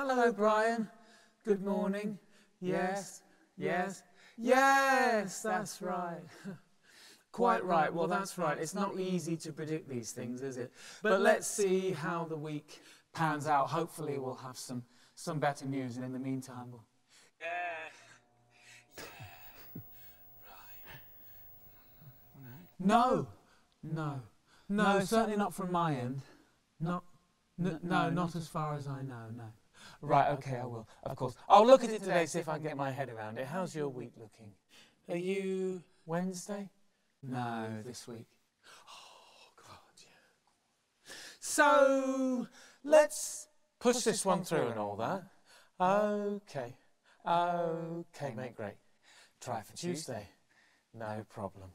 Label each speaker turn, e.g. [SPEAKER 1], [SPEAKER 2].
[SPEAKER 1] Hello, Brian. Good morning. Yes, yes, yes, that's right. Quite right. Well, that's right. It's not easy to predict these things, is it? But let's see how the week pans out. Hopefully, we'll have some, some better news. And in the meantime, we'll. Yeah. yeah. Right. No. No. No, certainly not from my end. Not. N- no, not as far as I know, no. Right, okay, I will, of course. I'll look at it today, see if I can get my head around it. How's your week looking? Are you Wednesday? No, this week. Oh, God, yeah. So, let's push this one through and all that. Okay. Okay, mate, great. Try for Tuesday. No problem.